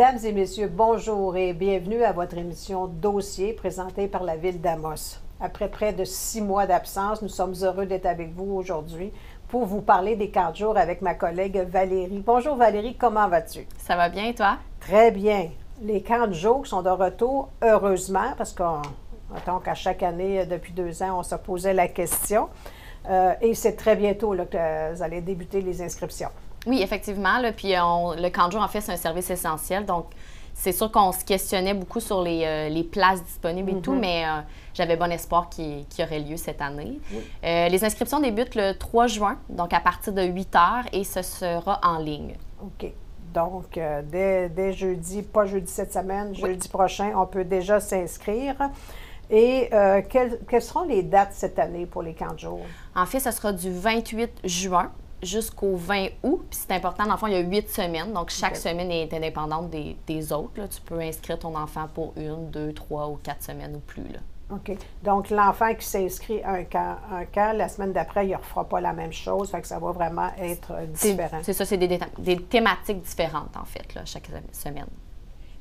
Mesdames et messieurs, bonjour et bienvenue à votre émission Dossier présentée par la ville d'Amos. Après près de six mois d'absence, nous sommes heureux d'être avec vous aujourd'hui pour vous parler des quatre jours avec ma collègue Valérie. Bonjour Valérie, comment vas-tu? Ça va bien, toi? Très bien. Les quatre jours sont de retour, heureusement, parce qu'on qu'à chaque année, depuis deux ans, on se posait la question. Euh, et c'est très bientôt là, que vous allez débuter les inscriptions. Oui, effectivement. Là, puis le camp de jour, en fait, c'est un service essentiel. Donc, c'est sûr qu'on se questionnait beaucoup sur les, euh, places disponibles et tout, mhm. mais euh, j'avais bon espoir qu'il y aurait lieu cette année. Euh, les inscriptions débutent le 3 juin, donc à partir de 8 heures, et ce sera en ligne. OK. Donc, dès, jeudi, pas jeudi cette semaine, jeudi prochain, on peut déjà s'inscrire. Et quelles, quelles, seront les dates cette année pour les camps de jour? En fait, ce sera du 28 juin jusqu'au 20 août. Puis c'est important, dans le fond, il y a huit semaines. Donc, chaque semaine est indépendante des, autres. Tu peux inscrire ton enfant pour une, deux, trois ou quatre semaines ou plus. Là. OK. Donc, l'enfant qui s'inscrit un camp, un camp, la semaine d'après, il ne refera pas la même chose. Fait que ça va vraiment être différent. C'est ça, c'est des, des, thématiques différentes, en fait, là, chaque semaine.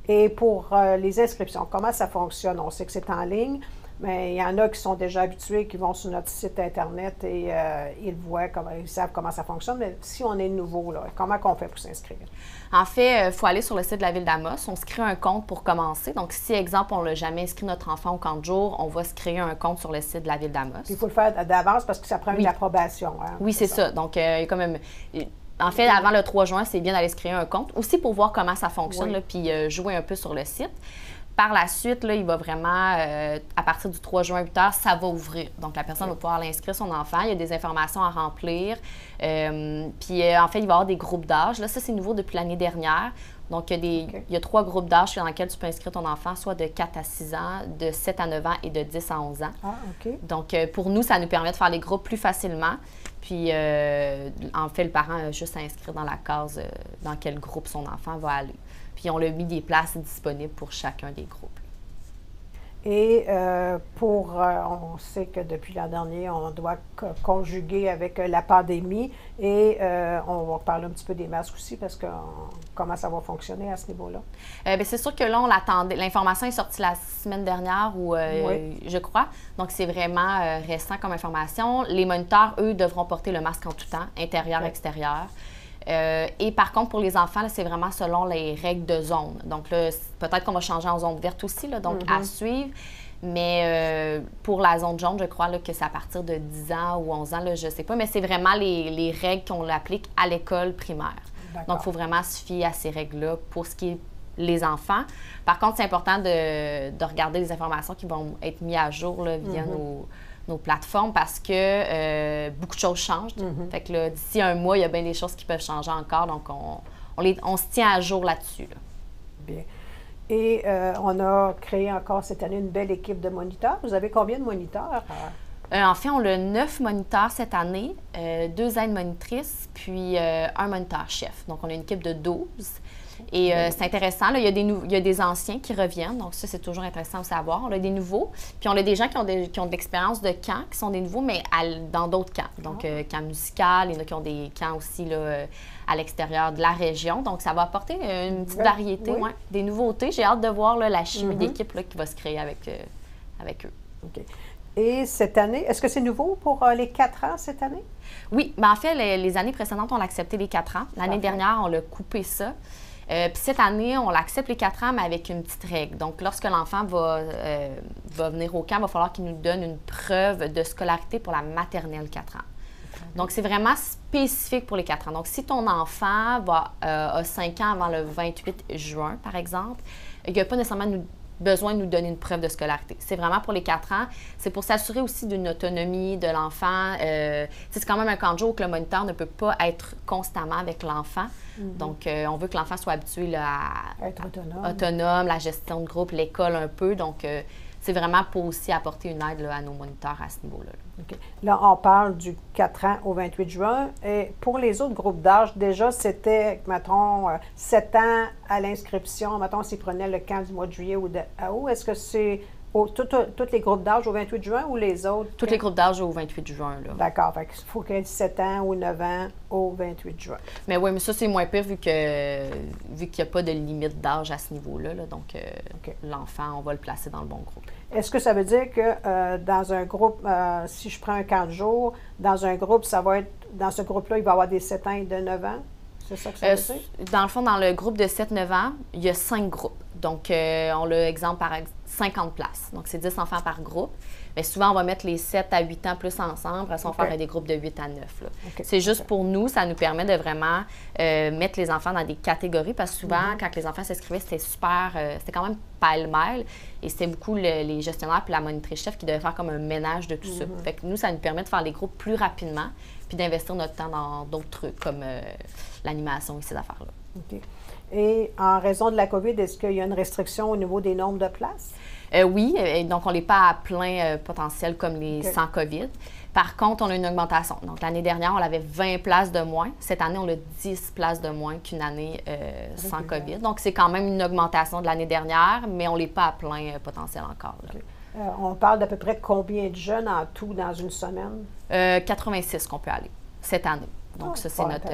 Et pour euh, les inscriptions, comment ça fonctionne? On sait que c'est en ligne. Mais il y en a qui sont déjà habitués, qui vont sur notre site Internet et euh, ils voient, comment, ils savent comment ça fonctionne. Mais si on est nouveau, là, comment on fait pour s'inscrire? En fait, il euh, faut aller sur le site de la Ville d'Amos. On se crée un compte pour commencer. Donc, si, exemple, on ne l'a jamais inscrit notre enfant au camp de jour, on va se créer un compte sur le site de la Ville d'Amos. Il faut le faire d'avance parce que ça prend une approbation. Hein, oui, c'est ça. Donc, euh, il y a quand même. En fait, avant le 3 juin, c'est bien d'aller se créer un compte, aussi pour voir comment ça fonctionne, puis jouer un peu sur le site. Par la suite, là, il va vraiment, euh, à partir du 3 juin 8 heures, ça va ouvrir. Donc, la personne va pouvoir l'inscrire son enfant. Il y a des informations à remplir. Euh, puis, euh, en fait, il va y avoir des groupes d'âge. Là, ça, c'est nouveau depuis l'année dernière. Donc, il y, a des, il y a trois groupes d'âge dans lesquels tu peux inscrire ton enfant, soit de 4 à 6 ans, de 7 à 9 ans et de 10 à 11 ans. Ah, OK. Donc, pour nous, ça nous permet de faire les groupes plus facilement. Puis, en fait, le parent a juste à inscrire dans la case dans quel groupe son enfant va aller. Puis on a mis des places disponibles pour chacun des groupes. Et euh, pour, euh, on sait que depuis l'an dernier, on doit conjuguer avec euh, la pandémie et on va parler un petit peu des masques aussi parce que comment ça va fonctionner à ce niveau-là. Bien, c'est sûr que là, on l'attendait. L'information est sortie la semaine dernière ou je crois. Donc, c'est vraiment récent comme information. Les moniteurs, eux, devront porter le masque en tout temps, intérieur, extérieur. Euh, et par contre, pour les enfants, c'est vraiment selon les règles de zone. Donc là, peut-être qu'on va changer en zone verte aussi, là, donc à mhm. suivre. Mais euh, pour la zone jaune, je crois que c'est à partir de 10 ans ou 11 ans, là, je ne sais pas. Mais c'est vraiment les, règles qu'on applique à l'école primaire. Donc, il faut vraiment se fier à ces règles-là pour ce qui est les enfants. Par contre, c'est important de, regarder les informations qui vont être mises à jour là, via mhm. nos nos plateformes parce que euh, beaucoup de choses changent. Mm-hmm. Fait que d'ici un mois, il y a bien des choses qui peuvent changer encore. Donc, on, on, les, on se tient à jour là-dessus. Bien. Et euh, on a créé encore cette année une belle équipe de moniteurs. Vous avez combien de moniteurs? Euh, en fait, on a neuf moniteurs cette année, deux aides-monitrices, puis un moniteur-chef. Donc, on a une équipe de 12. Et euh, c'est intéressant. Là, il, y a des il y a des anciens qui reviennent, donc ça, c'est toujours intéressant de savoir. On a des nouveaux. Puis on a des gens qui ont, qui ont de l'expérience de camp, qui sont des nouveaux, mais dans d'autres camps. Donc, ah. euh, camp musical, il y en a qui ont des camps aussi là, euh, à l'extérieur de la région. Donc, ça va apporter une petite variété, ouais, des nouveautés. J'ai hâte de voir la chimie mm-hmm. d'équipe qui va se créer avec, avec eux. OK. Et cette année, est-ce que c'est nouveau pour les quatre ans cette année? Oui, mais ben, en fait, les, années précédentes, on a accepté les quatre ans. L'année dernière, on l'a coupé ça. Euh, puis cette année, on l'accepte les quatre ans, mais avec une petite règle. Donc, lorsque l'enfant va, euh, va venir au camp, il va falloir qu'il nous donne une preuve de scolarité pour la maternelle 4 ans. Donc, c'est vraiment spécifique pour les 4 ans. Donc, si ton enfant va, euh, a 5 ans avant le 28 juin, par exemple, il n'y a pas nécessairement nous besoin de nous donner une preuve de scolarité. C'est vraiment pour les quatre ans. C'est pour s'assurer aussi d'une autonomie de l'enfant. Euh, c'est quand même un camp de jour que le moniteur ne peut pas être constamment avec l'enfant. Mhm. Donc, euh, on veut que l'enfant soit habitué à, être autonome. autonome, la gestion de groupe, l'école un peu. Donc, euh, c'est vraiment pour aussi apporter une aide à nos moniteurs à ce niveau-là. Là, on parle du 4 ans au 28 juin. Et pour les autres groupes d'âge, déjà, c'était, mettons, 7 euh, ans à l'inscription. Mettons, s'ils prenaient le camp du mois de juillet ou de août. Est-ce que c'est tous les groupes d'âge au 28 juin ou les autres? Tous les groupes d'âge au 28 juin. D'accord. Il faut qu'il y ait 17 ans ou 9 ans au 28 juin. Mais oui, mais ça, c'est moins pire vu que vu qu'il n'y a pas de limite d'âge à ce niveau-là. donc, euh, l'enfant, on va le placer dans le bon groupe. Est-ce que ça veut dire que euh, dans un groupe, euh, si je prends un camp de jour, dans un groupe, ça va être, dans ce groupe-là, il va y avoir des 7 ans et de 9 ans? C'est ça que ça veut dire? Dans le fond, dans le groupe de 7-9 ans, il y a 5 groupes. Donc, on l'a exemple par 50 places. Donc, c'est 10 enfants par groupe. Mais souvent, on va mettre les 7 à 8 ans plus ensemble. Après on va faire des groupes de 8 à 9. C'est juste pour nous, ça nous permet de vraiment euh, mettre les enfants dans des catégories parce que souvent, mhm. quand les enfants s'inscrivaient, c'était super, euh, c'était quand même pêle-mêle. Et c'était beaucoup les gestionnaires puis la monitrice chef qui devaient faire comme un ménage de tout ça. Mhm. Fait que nous, ça nous permet de faire les groupes plus rapidement puis d'investir notre temps dans d'autres trucs comme euh, l'animation et ces affaires-là. Et en raison de la COVID, est-ce qu'il y a une restriction au niveau des nombres de places? Euh, oui, donc on n'est pas à plein euh, potentiel comme les sans COVID. Par contre, on a une augmentation. Donc, l'année dernière, on avait 20 places de moins. Cette année, on a 10 places de moins qu'une année euh, sans COVID. Donc, c'est quand même une augmentation de l'année dernière, mais on n'est pas à plein potentiel encore. on parle d'à peu près combien de jeunes en tout dans une semaine? 86 qu'on peut aller cette année. Donc, ah, ça, c'est notre,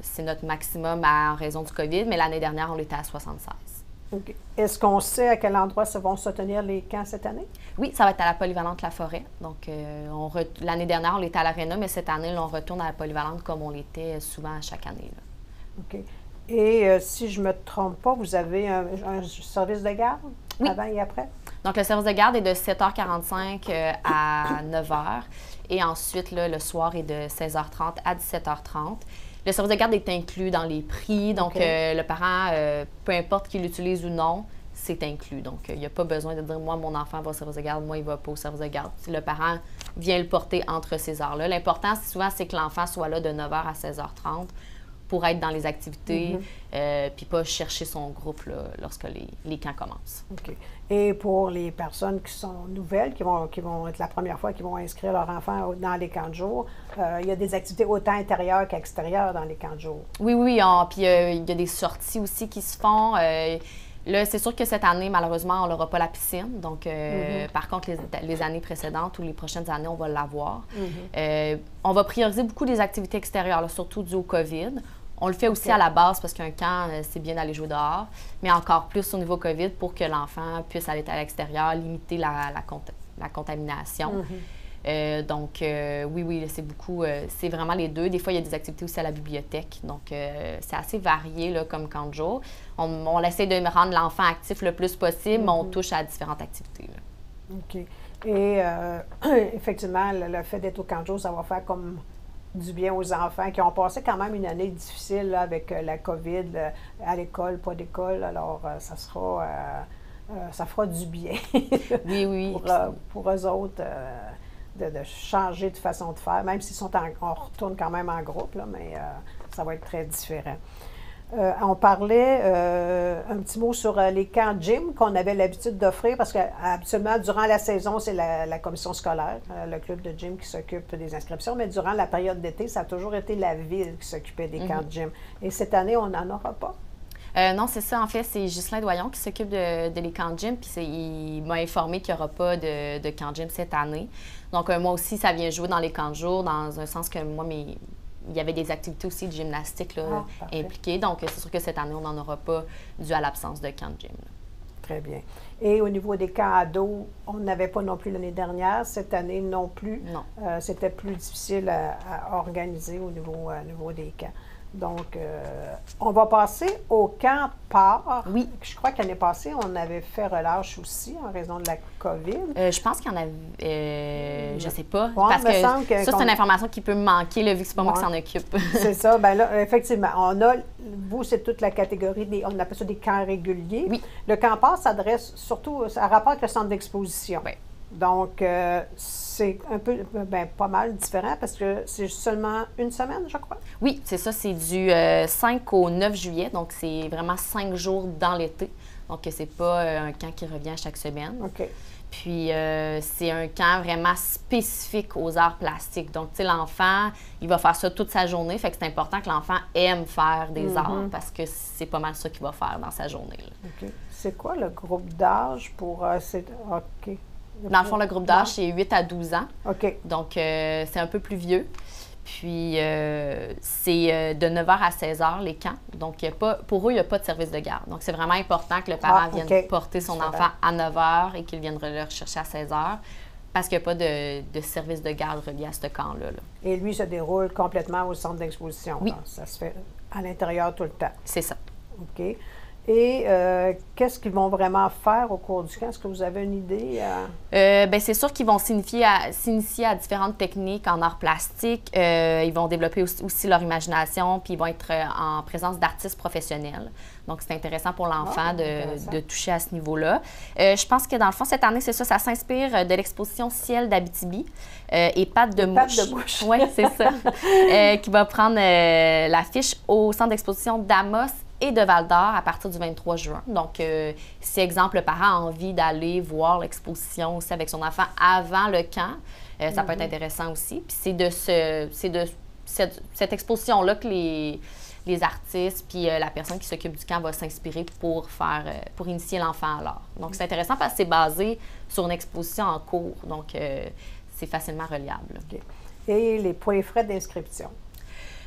c'est notre maximum en raison du COVID, mais l'année dernière, on était à 76. Est-ce qu'on sait à quel endroit se vont se tenir les camps cette année? Oui, ça va être à la polyvalente La Forêt. Donc, euh, l'année dernière, on était à l'Arena, mais cette année, on retourne à la polyvalente comme on l'était souvent chaque année. OK. Et euh, si je ne me trompe pas, vous avez un, service de garde? Avant et après? Donc, le service de garde est de 7h45 euh, à 9h. Et ensuite, le soir est de 16h30 à 17h30. Le service de garde est inclus dans les prix. Donc, euh, le parent, euh, peu importe qu'il l'utilise ou non, c'est inclus. Donc, il n'y a pas besoin de dire, moi, mon enfant va au service de garde, moi, il va pas au service de garde. Le parent vient le porter entre ces heures-là. L'important, souvent, c'est que l'enfant soit là de 9h à 16h30 pour être dans les activités, mhm. euh, puis pas chercher son groupe lorsque les, les, camps commencent. OK. Et pour les personnes qui sont nouvelles, qui vont, qui vont être la première fois, qui vont inscrire leur enfant dans les camps de jour, euh, il y a des activités autant intérieures qu'extérieures dans les camps de jour. Oui, oui, puis euh, il y a des sorties aussi qui se font. Là, c'est sûr que cette année, malheureusement, on n'aura pas la piscine. Donc, mhm. par contre, les, années précédentes ou les prochaines années, on va l'avoir. Mhm. on va prioriser beaucoup des activités extérieures, surtout dû au COVID. On le fait aussi à la base parce qu'un camp, euh, c'est bien d'aller jouer dehors, mais encore plus au niveau COVID pour que l'enfant puisse aller à l'extérieur, limiter la, la, contamination. Mhm. Euh, donc, euh, oui, oui, c'est beaucoup, c'est vraiment les deux. Des fois, il y a des activités aussi à la bibliothèque. Donc, c'est assez varié là, comme camp de jour. On, on essaie de rendre l'enfant actif le plus possible, mais on mhm. touche à différentes activités. OK. Et effectivement, le, fait d'être au camp de jour, ça va faire comme du bien aux enfants qui ont passé quand même une année difficile avec euh, la COVID à l'école, pas d'école. Alors, euh, ça sera, euh, ça fera du bien. oui, oui. Pour, pour eux autres, de, changer de façon de faire, même s'ils sont en, on retourne quand même en groupe, là, mais ça va être très différent. Euh, on parlait euh, un petit mot sur euh, les camps gym qu'on avait l'habitude d'offrir parce qu'habituellement, durant la saison, c'est la, commission scolaire, le club de gym qui s'occupe des inscriptions, mais durant la période d'été, ça a toujours été la ville qui s'occupait des camps mhm. gym. Et cette année, on n'en aura pas. non, c'est ça. En fait, c'est Ghislain Doyon qui s'occupe de, les camps gym. Puis il m'a informé qu'il n'y aura pas de, de camp gym cette année. Donc, moi aussi, ça vient jouer dans les camps de jour, dans un sens que moi, mes, il y avait des activités aussi de gymnastique là, ah, impliquées. Donc, c'est sûr que cette année, on n'en aura pas dû à l'absence de camp de gym. Très bien. Et au niveau des camps ados, on n'avait pas non plus l'année dernière. Cette année non plus. Non. Euh, c'était plus difficile à, organiser au niveau, au niveau des camps. Donc, euh, on va passer au camp part. Oui. Je crois qu'année passée, on avait fait relâche aussi en raison de la COVID. Euh, je pense qu'il y en avait. Euh, je sais pas. parce que, ça, c'est une information qui peut me manquer, vu que c'est pas moi qui s'en occupe. c'est ça. Ben là, effectivement, on a. Vous, c'est toute la catégorie des. On appelle ça des camps réguliers. Oui. Le camp part s'adresse surtout à rapport avec le centre d'exposition. Oui. Donc, euh, c'est un peu, ben, pas mal différent parce que c'est seulement une semaine, je crois. Oui, c'est ça. C'est du 5 euh, au 9 juillet. Donc, c'est vraiment cinq jours dans l'été. Donc, c'est pas euh, un camp qui revient chaque semaine. OK. Puis euh, c'est un camp vraiment spécifique aux arts plastiques. Donc, tu sais, l'enfant, il va faire ça toute sa journée. Fait que c'est important que l'enfant aime faire des Mhm. arts parce que c'est pas mal ça qu'il va faire dans sa journée. là. OK. C'est quoi le groupe d'âge pour. euh, c'est- OK. Dans le fond, le groupe d'âge, c'est 8 à 12 ans. OK. Donc, euh, c'est un peu plus vieux. Puis, euh, c'est euh, de 9h à 16h les camps. Donc, y a pas, pour eux, il n'y a pas de service de garde. Donc, c'est vraiment important que le parent Ah, vienne porter son enfant à 9h et qu'il vienne le rechercher à 16h parce qu'il n'y a pas de, de service de garde relié à ce camp-là. là. Et lui se déroule complètement au centre d'exposition. Oui. là. Ça se fait à l'intérieur tout le temps. C'est ça. OK. Et euh, qu'est-ce qu'ils vont vraiment faire au cours du camp? Est-ce que vous avez une idée? euh? Euh, ben, c'est sûr qu'ils vont s'initier à, différentes techniques en art plastique. Euh, ils vont développer aussi, aussi leur imagination, puis ils vont être en présence d'artistes professionnels. Donc, c'est intéressant pour l'enfant Ah, de, toucher à ce niveau-là. Je pense que dans le fond, cette année, c'est ça, ça s'inspire de l'exposition Ciel d'Abitibi et Pattes de mouche. de mouche. Oui, c'est ça. Qui va prendre l'affiche au centre d'exposition d'Amos et de Val d'Or à partir du 23 juin. Donc, euh, si, exemple, le parent a envie d'aller voir l'exposition aussi avec son enfant avant le camp, euh, ça peut être intéressant aussi. Puis c'est de, ce, c'est de cette, cette exposition-là que les, les artistes puis euh, la personne qui s'occupe du camp va s'inspirer pour faire euh, pour initier l'enfant à l'art. Donc, c'est intéressant parce que c'est basé sur une exposition en cours. Donc, euh, c'est facilement reliable. OK. Et les points frais d'inscription.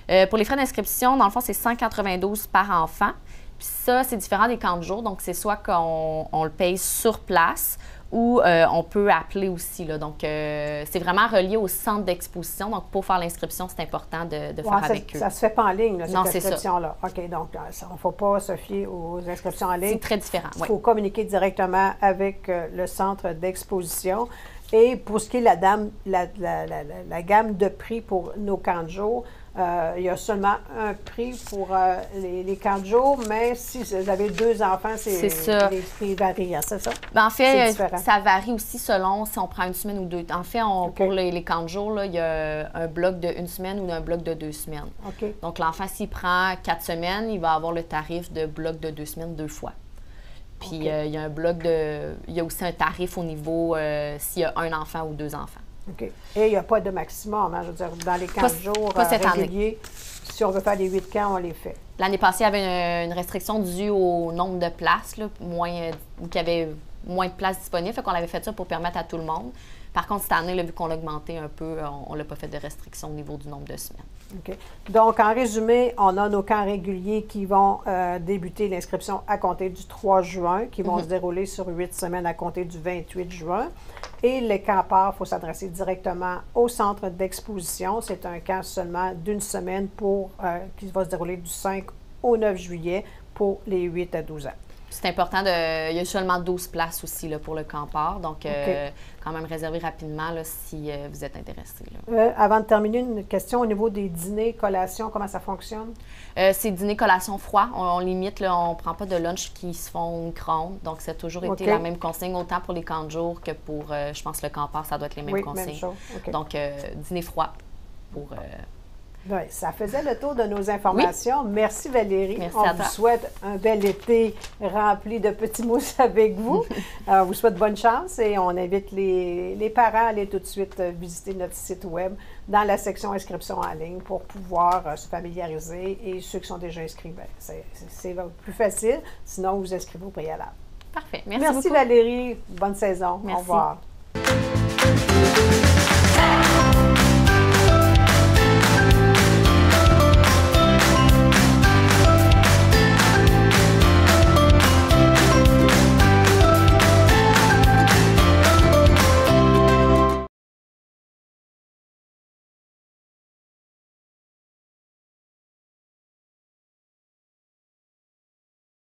Euh, pour les frais d'inscription, dans le fond, c'est 192 par enfant. Puis ça, c'est différent des camps de jour. Donc, c'est soit qu'on on le paye sur place ou euh, on peut appeler aussi. Là. Donc, euh, c'est vraiment relié au centre d'exposition. Donc, pour faire l'inscription, c'est important de, de faire ça, avec eux. ça se fait pas en ligne, là, cette Non, c'est ça. inscription-là. OK, donc on ne faut pas se fier aux inscriptions en ligne. C'est très différent. Il faut communiquer directement avec le centre d'exposition. Et pour ce qui est la, dame, la, la- la- la- la gamme de prix pour nos camps de jour, euh, il y a seulement un prix pour euh, les, les camps de jour, mais si vous avez deux enfants, c'est, C'est ça. les prix varient, c'est ça? Ben, en fait, ça varie aussi selon si on prend une semaine ou deux. En fait, on- pour les, les camps de jour, là, il y a un bloc de une semaine ou un bloc de deux semaines. OK. Donc, l'enfant, s'il prend quatre semaines, il va avoir le tarif de bloc de deux semaines deux fois. Puis, euh, il y a un bloc de. Il y a aussi un tarif au niveau s'il y a un enfant ou deux enfants. OK. Et il n'y a pas de maximum, hein, je veux dire, dans les camps Pas- de jour pas euh, année. réguliers, si on veut faire les huit camps, on les fait. L'année passée, il y avait une, une restriction due au nombre de places, là, moins, euh, ou qu'il y avait moins de places disponibles. Fait qu'on avait fait ça pour permettre à tout le monde. Par contre, cette année, là, vu qu'on l'a augmenté un peu, on ne l'a pas fait de restriction au niveau du nombre de semaines. OK. Donc, en résumé, on a nos camps réguliers qui vont euh, débuter l'inscription à compter du 3 juin, qui vont se dérouler sur huit semaines à compter du 28 juin. Et les campeurs, il faut s'adresser directement au centre d'exposition. C'est un camp seulement d'une semaine pour, euh, qui va se dérouler du 5 au 9 juillet pour les 8 à 12 ans. C'est important de. Il y a seulement 12 places aussi là, pour le campeur. Donc, euh, quand même réserver rapidement là, si euh, vous êtes intéressé. Euh, avant de terminer, une question au niveau des dîners, collations, comment ça fonctionne? C'est dîner collation froid. On, on limite, là, on prend pas de lunch qui se font au micro-ondes. Donc, ça a toujours été la même consigne, autant pour les camps de jour que pour, je pense, le campeur, ça doit être les mêmes oui, consignes. même chose. OK. Donc, dîner froid pour. Oui, ça faisait le tour de nos informations. Merci Valérie. Merci On à vous toi. souhaite un bel été rempli de petits mousses avec vous. Euh, on vous souhaite bonne chance et on invite les, les parents à aller tout de suite euh, visiter notre site web dans la section inscription en ligne pour pouvoir euh, se familiariser et ceux qui sont déjà inscrits, ben, c'est plus facile. Sinon, vous inscrivez au préalable. Parfait. Merci, Merci beaucoup. Valérie. Bonne saison. Au revoir.